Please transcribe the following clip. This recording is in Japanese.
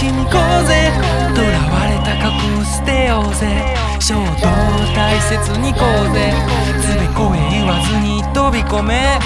しに行こうぜ。囚われた過去を捨てようぜ。衝動を大切に行こうぜ。つべこえ言わずに飛び込め。